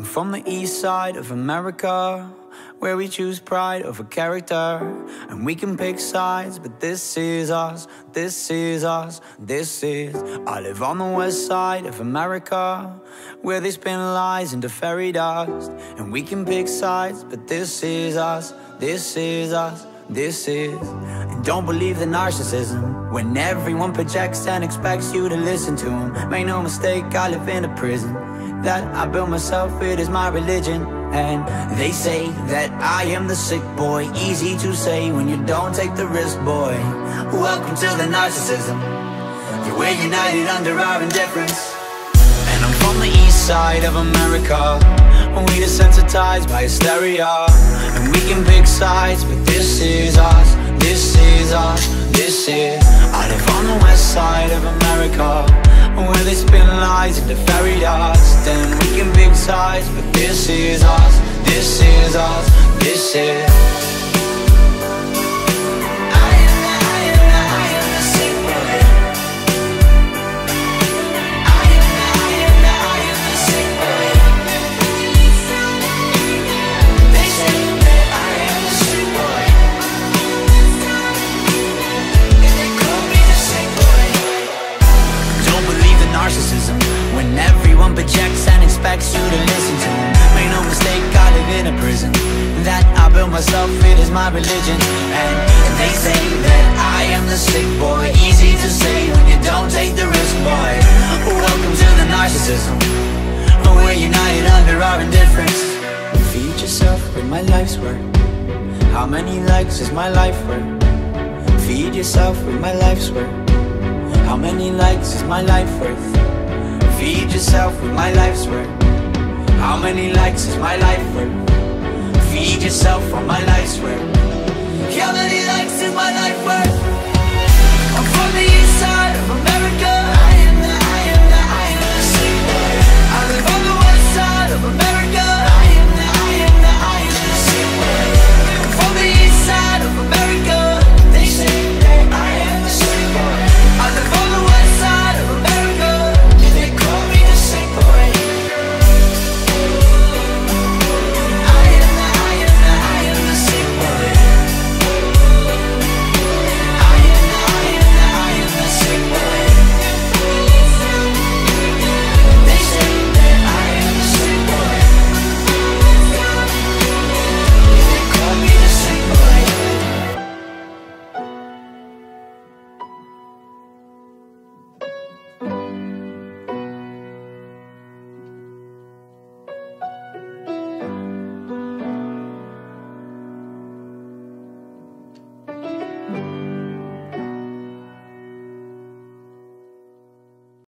I'm from the east side of America, where we choose pride over character. And we can pick sides, but this is us, this is us, this is. I live on the west side of America, where they spin lies into fairy dust. And we can pick sides, but this is us, this is us, this is. And don't believe the narcissism when everyone projects and expects you to listen to them. Make no mistake, I live in a prison that I built myself, it is my religion. And they say that I am the sick boy. Easy to say when you don't take the risk, boy. Welcome to the narcissism. We're united under our indifference. And I'm from the east side of America. When we desensitized by hysteria. And we can pick sides, but this is us. This is us. This is. I live on the west side of America. Where they spin lies into fairy dust And we can big size but this is us This is us, this is Built myself, it is my religion. And they say that I am the sick boy. Easy to say when you don't take the risk, boy. Welcome to the narcissism. We're united under our indifference. Feed yourself with my life's work. How many likes is my life worth? Feed yourself with my life's work. How many likes is my life worth? Feed yourself with my life's worth How many likes is my life worth? Feed yourself with my life's many